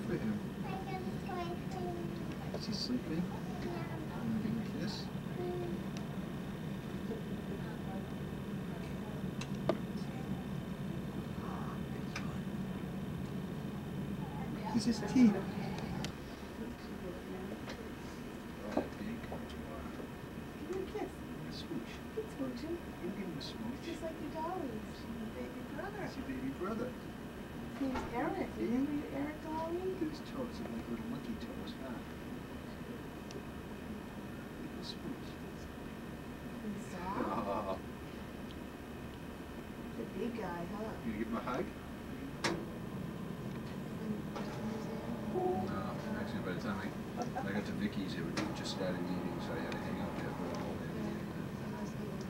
for him. Is he sleeping? Give him a kiss? This is teeth. Oh, pink. Give him a kiss. Smooch. It's smooching. You give him a smooch. Just like your dollies. Your baby brother. That's your baby brother. His name's Eric. You remember your Eric Dolly? Look at his toes, they're like little monkey toes, huh? Give him a smooch. He's soft. Oh, The big guy, huh? you gonna give him a hug? No, actually, by the time I, I got to Vicky's, it would be just started eating, so I had to hang out there for a whole day.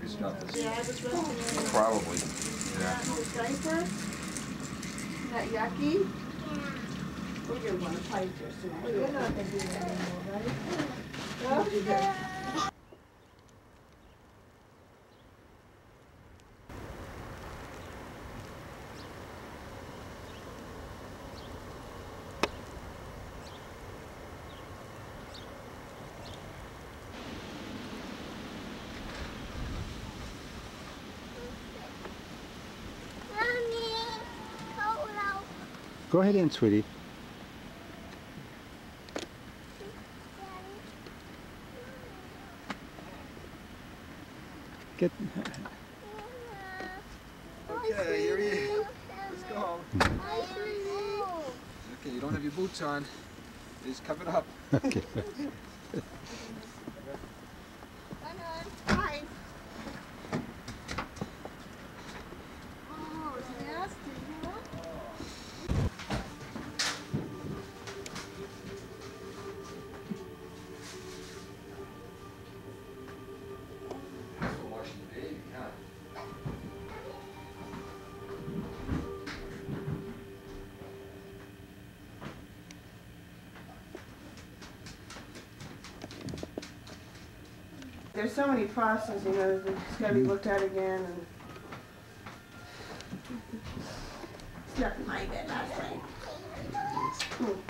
We stopped this. Yeah, I was resting Probably. Yeah. His diaper? Is that yucky? Hmm. Oh, We're gonna wanna fight you soon. Well, you're not gonna do that anymore, right? No? Go ahead in, sweetie. Get. Okay, here he is. Let's go home. Okay, you don't have your boots on. Just cover it up. Okay. so many processes, you know, it's gotta be mm-hmm. looked at again and. It's not my bed, not mine. Ooh, hmm.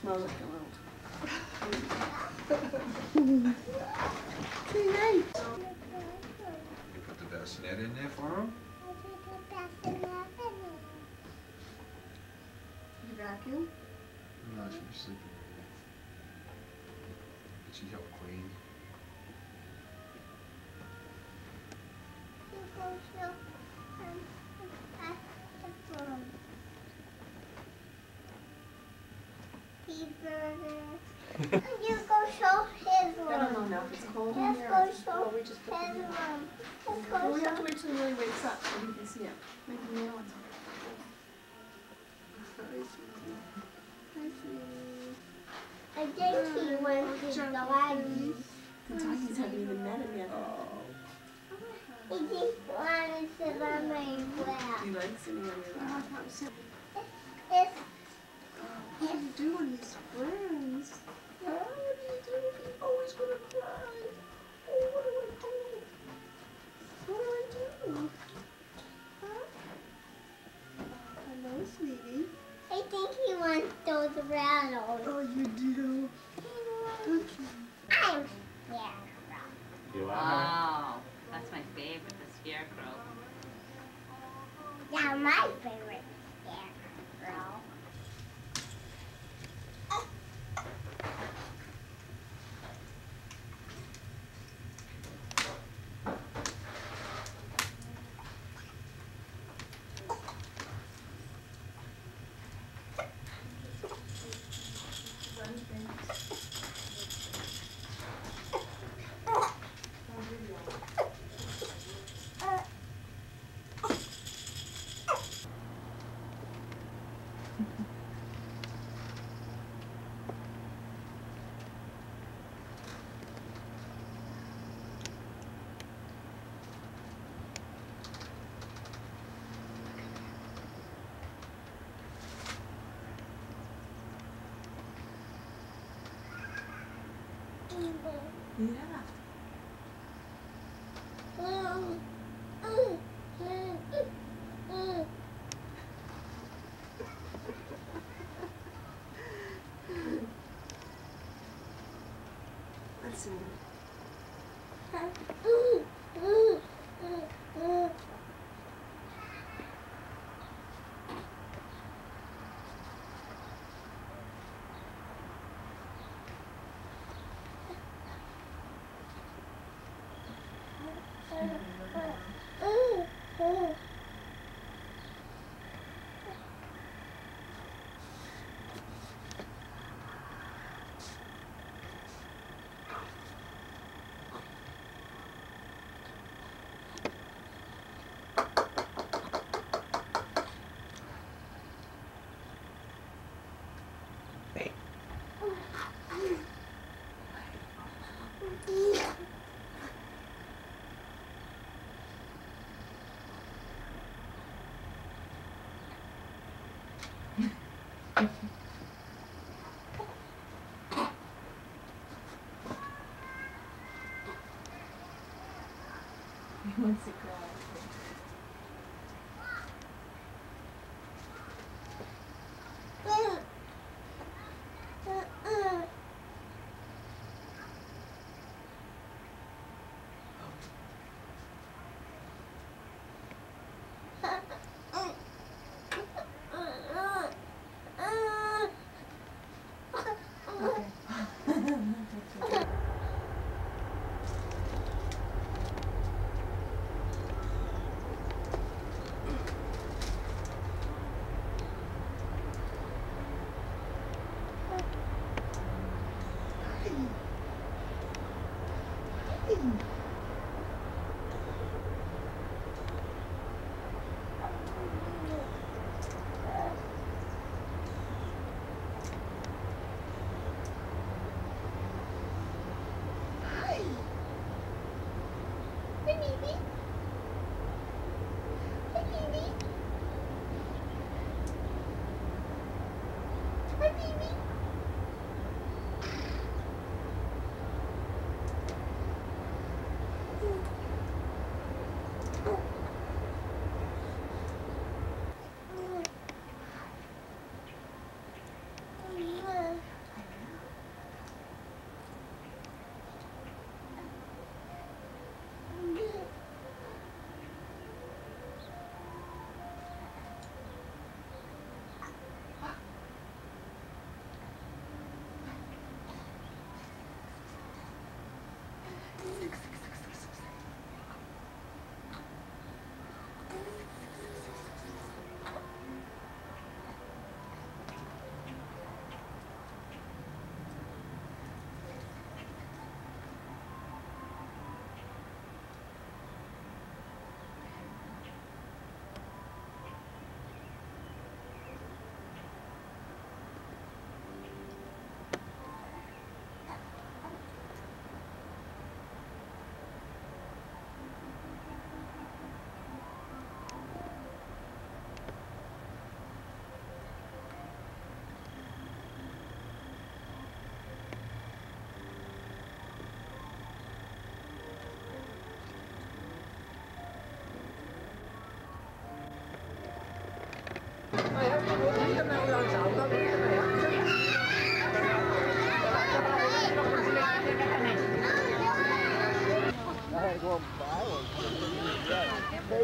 Smells like a little. Okay, nice. You put the bassinet in there for him? You vacuum? No, she was sleeping. But she helped clean. You go show his I don't know room. if it's cold in Let's here. go or- show or we just put his the- room. Well, we have to wait till he really wakes up so he can see it. Maybe the other one's I think he went to the library. The Takis haven't even met him yet. Oh. He just wanted to sit on my lap. He likes sitting on your lap. It's, What are you doing? He's friends. What do you do? He's always gonna cry. Oh, what do I do? What do I do? Huh? Hello, sweetie. I think he wants those rattles. Oh, you do. I'm scarecrow. Wow, that's my favorite, the scarecrow. Yeah, my favorite 厉害了！嗯。嗯。嗯。嗯。嗯。没事。嗯。嗯。嗯。Cry. I let him do a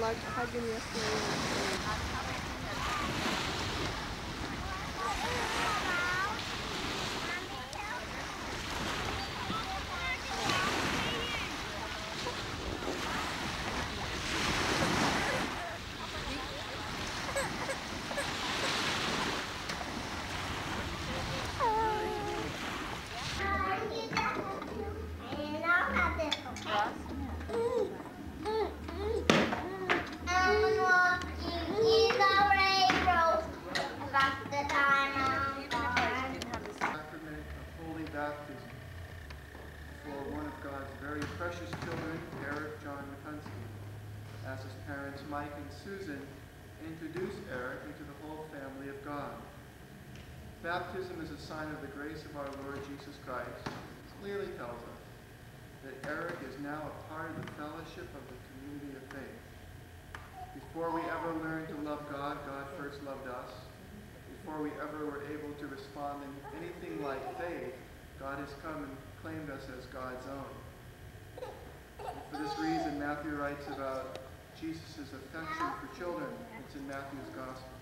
like hugging yesterday. And I'll have this, okay? I'm walking for one of God's very precious children, Eric John McHunsky. As his parents, Mike and Susan, introduce Eric into the whole family of God. Baptism is a sign of the grace of our Lord Jesus Christ. Clearly tells us that Eric is now a part of the fellowship of the community of faith. Before we ever learned to love God, God first loved us. Before we ever were able to respond in anything like faith, God has come and claimed us as God's own. And for this reason, Matthew writes about Jesus' affection for children. It's in Matthew's Gospel.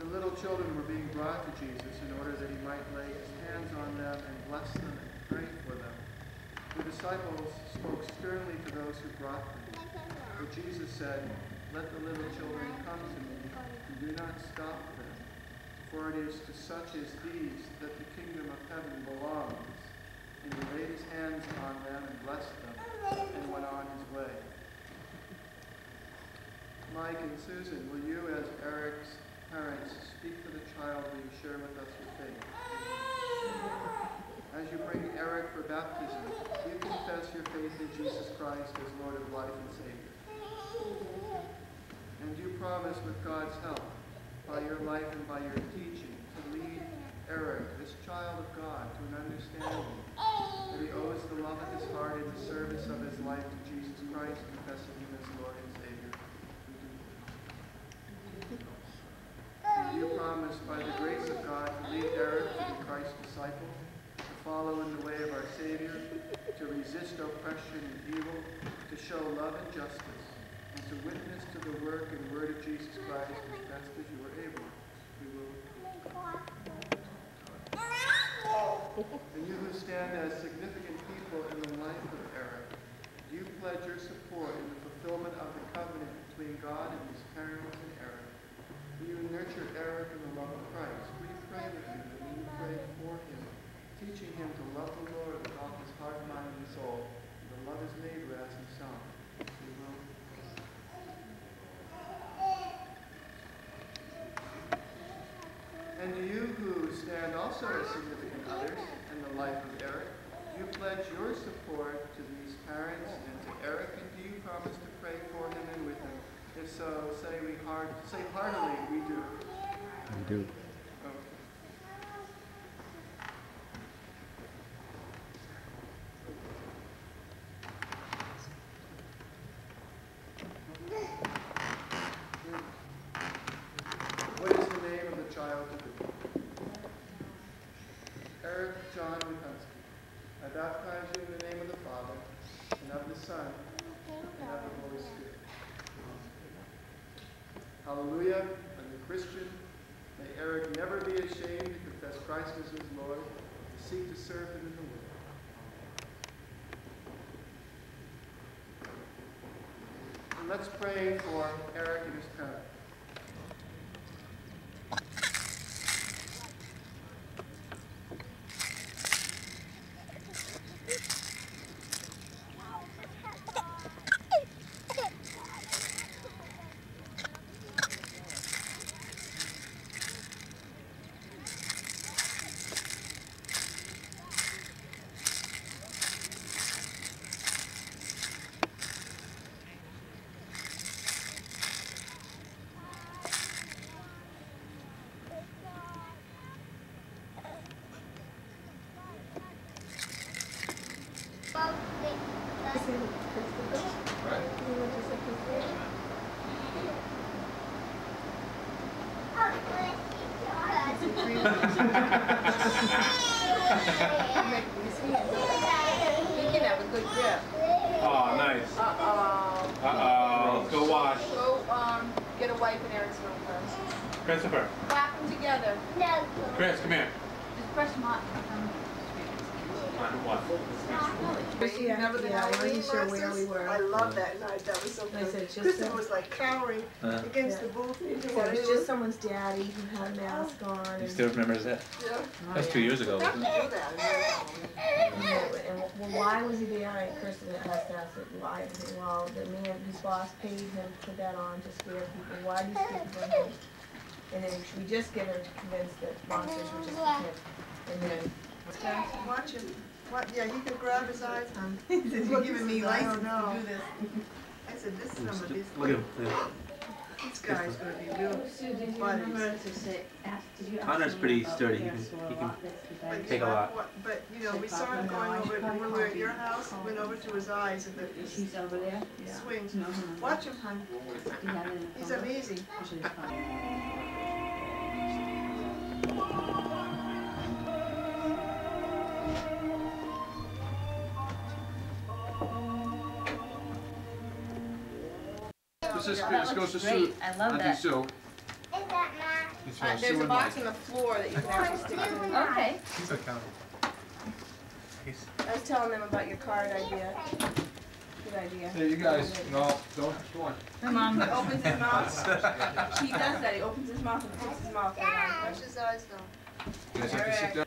The little children were being brought to Jesus in order that he might lay his hands on them and bless them and pray for them. The disciples spoke sternly to those who brought them. But Jesus said, Let the little children come to me, and do not stop them. For it is to such as these that the kingdom of heaven belongs. And he laid his hands on them and blessed them, and went on his way. Mike and Susan, will you, as Eric's parents, speak for the child you share with us your faith? As you bring Eric for baptism, you confess your faith in Jesus Christ as Lord of life and Savior? And you promise, with God's help, by your life and by your teaching, to lead Eric, this child of God, to an understanding that he owes the love of his heart in the service of his life to Jesus Christ, confessing him as Lord and Savior? And do promise, by the grace of God, to lead Eric to be Christ's disciple, to follow in the way of our Savior, to resist oppression and evil, to show love and justice, and to witness to the work and word of Jesus Christ as best as you are able. We will. And you who stand as significant people in the life of Eric, do you pledge your support in the fulfillment of the covenant between God and his parents? Will you nurture Eric in the love of Christ? You pray with him and you pray for him, teaching him to love the Lord with all his heart, mind, and soul, and to love his neighbor as himself? We. And you who stand also as significant others in the life of Eric, you pledge your support to these parents and to Eric, and do you promise to pray for him and with him? If so, say heart, say heartily, we do. We do. Okay. What is the name of the child to be? Eric John Lukansky. I baptize you in the name of the Father, and of the Son, and of the Holy Spirit. Hallelujah. As a Christian, may Eric never be ashamed to confess Christ as his Lord, to seek to serve him in the world. And let's pray for Eric and his parents. Right? You can have a good grip. Oh, nice. Uh-oh. Uh-oh. Go wash. Go, um, get a wipe in Eric's room first. Christopher. Clap them together. Chris, come here. Just brush them off. On what? You remember the yeah, I Halloween wasn't sure where verses? we were. I love that night, that was so I good. said just Kristen a- was like cowering Uh. against Yeah. the booth. He didn't So want it was just someone's daddy who had a mask on. You And, still remember that? Yeah. That's two years ago, wasn't it? do that. another Halloween. and, well, why was he there? And Kirsten has to ask it. Why? Well, the man, his boss paid him to put that on to scare people. Why do you scare people? from him? And then we just get her to convince the monsters were just a kid. And then Watch him. What, yeah, he could grab his eyes. He said, you're giving me I license don't know. to do this. I said, this son of a this, Look at him. This guy's gonna be real Sue, did you buddies. to say, ask, did you ask Connor's pretty sturdy. He can- he can lot list? 'Cause I- But, Take a lot. what- But, you know, we saw him going over, it when we were at your house, went over to his eyes and the She's over there? swings. No, no. Watch him, hon. Do you have it in the He's phone? amazing. Usually it's. This is, That this goes to Sue. I love Auntie that. Sue. Is that not? Uh, there's a box on the floor that you can actually stick in. Okay. He's accountable. He's, I was telling them about your card idea. Good idea. Hey, you guys, no, don't, come on. Come on. He opens his mouth. He does that. He opens his mouth and puts his mouth right on. His eyes though. You guys have to sit down.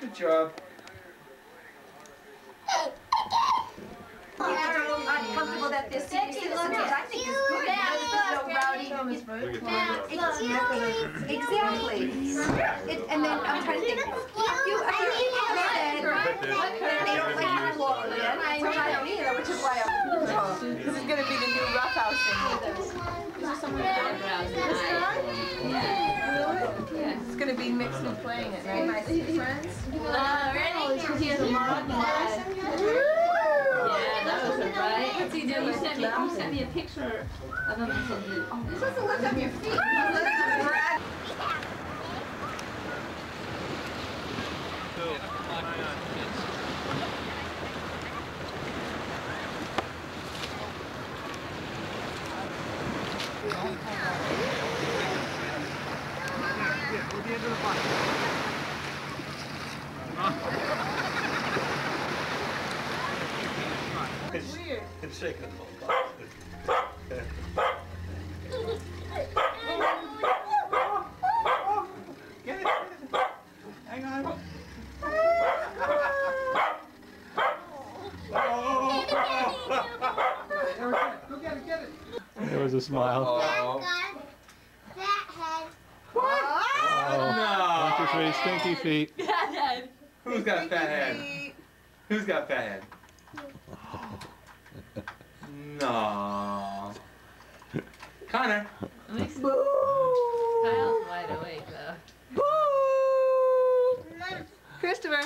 Good job. uncomfortable that they're senior citizens, I think it's good, because there's no rowdy. Exactly. It, and then I'm trying to think, if you, I think people said that they don't like to walk in, which I don't either, which is why I'm, This is gonna be the new roughhouse thing. Yeah. It's gonna be mixed with playing it, right? My friends. Already? Here's a mug. Yeah, that was it, right? What's he doing? You sent me, you sent me a picture of him and said, oh, You're supposed to lift up your feet. There was a smile. Oh, Fathead. Oh, No. Stinky feet, stinky feet. Who's got fat head? Who's got fat head? No. Connor. Boo. Kyle's wide awake though. Boo. Christopher.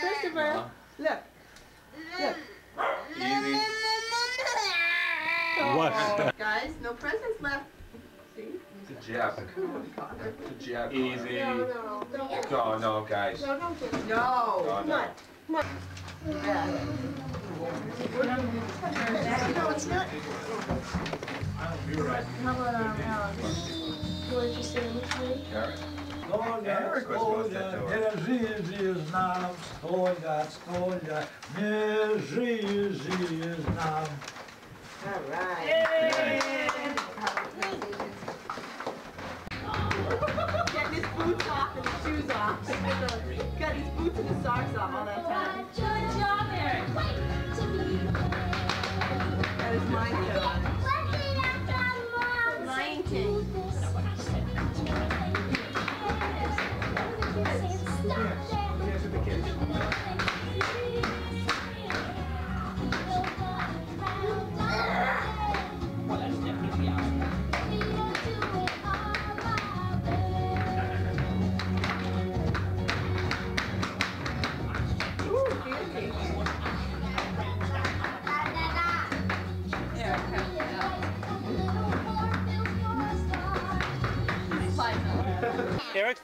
Christopher. Look. Look. Easy. What? Guys, no presents left. Good jab. Good jab. Easy. No, no, don't. No, no, guys. No, don't do it. No, No. no. Yeah. No, it's not. How about, um, Alex? What did you say, which way? Carrot. Eric was supposed to do it. żyje z nam, stoja, stoja, nie żyje, żyje z nam. All right. Get shoes off. Got his boots and his socks off all that time.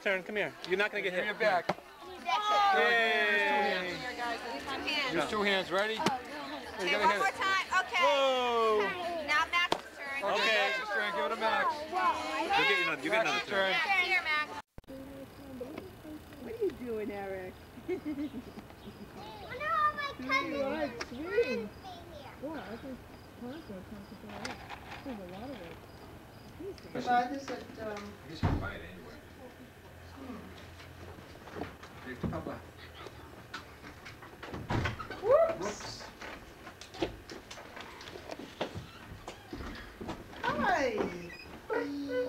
Turn. Come here. You're not gonna get hit. You're back. Yay! Use two hands. Ready? Okay, gotta one more it. time. Okay. Whoa! Now Max's turn. Okay. Max's turn. Give it to Max. You get another. You get another Max's turn. Max, here, Max. What are you doing, Eric? Wonder how my cousin You are sweet. here. Boy, I think Hanukkah comes to that. There's a lot of it. But this is, um, I guess you can buy it anyway. Hey, Papa. Whoops. hi.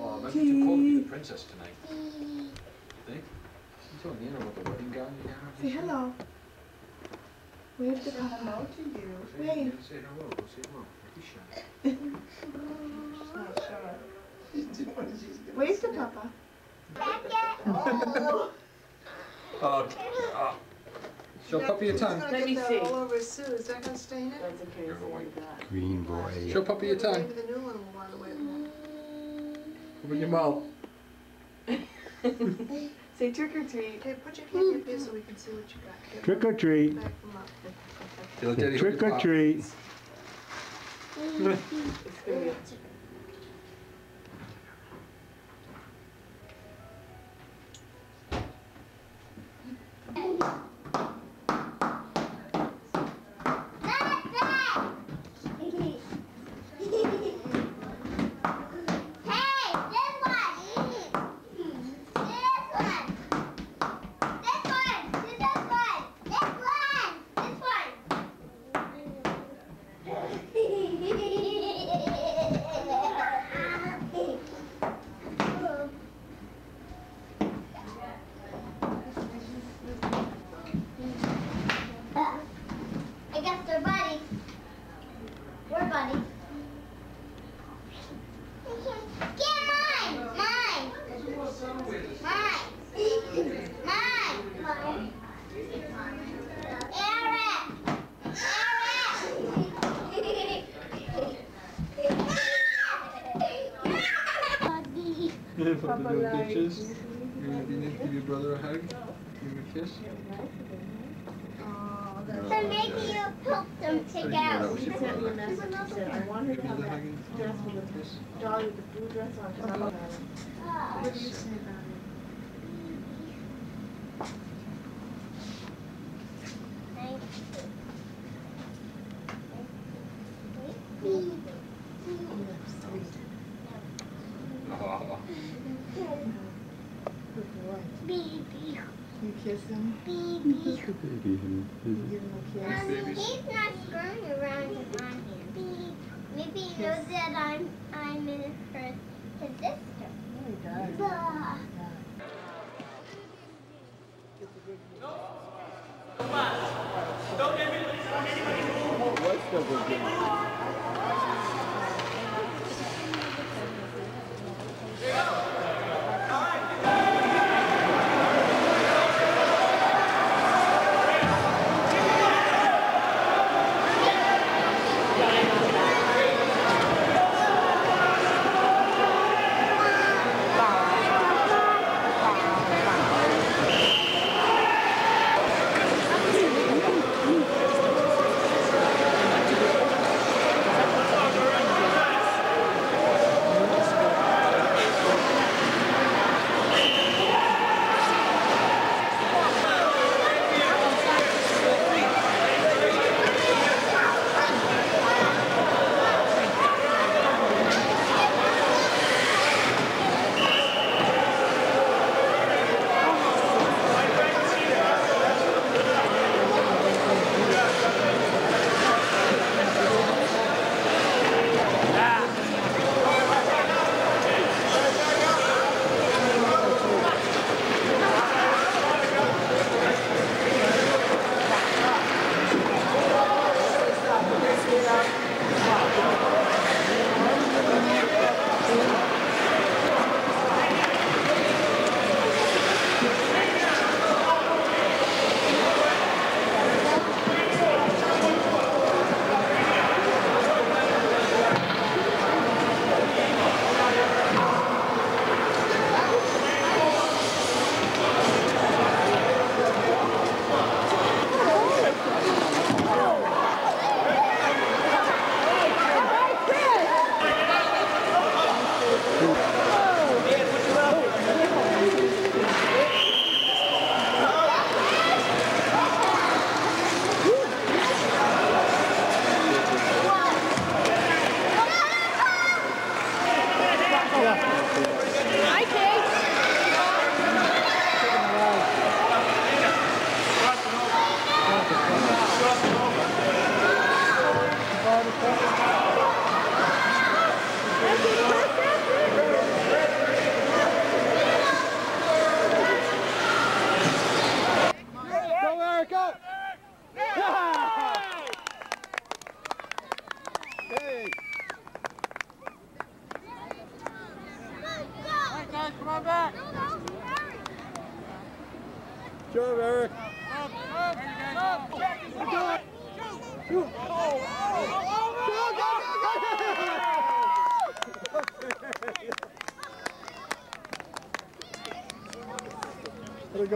Oh, it might be too cold to be the princess tonight. Think? You told Nina about the wedding gown you got her? Say hello. Wave to Say hello to you. Say, Wave. Nina, say hello. Go say hello. Don't be shy. She's not sure. Wave to Papa. Oh. Uh, uh, show puppy your tongue. Let me see. All over his suit. Is that gonna stain it? That's okay. You're white. Green boy. Show puppy your tongue. Maybe the new one will want to wave. Open your mouth. Say trick or treat. Okay, put your hand up here so we can see what you got. Get Trick or treat. Back them up. Tell Daddy Trick who you or are. treat. Eric! Papa doing dishes. You gonna be neat give your brother a hug? Give him a kiss? So maybe you help them How do take out. that was She sent me a message. She said, I want her to Give me come back hugging with a kiss. dolly with the blue dress on. 'cause I'm not- What do you say about it? Oh. Good boy. Baby, You kiss him. He's not screwing around in my hand. Maybe he knows that I'm I'm in her his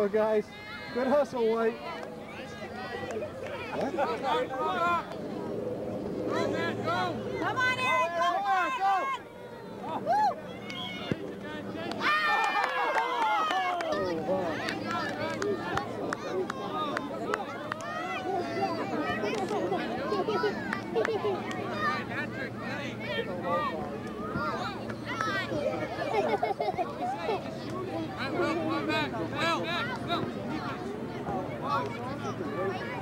guys. Good hustle, White. Come on, Eric, go, go, go! Woo! You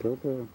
Purple.